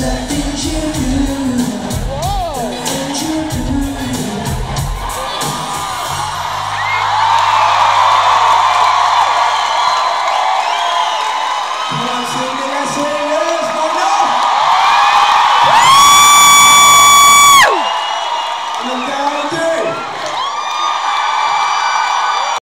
네.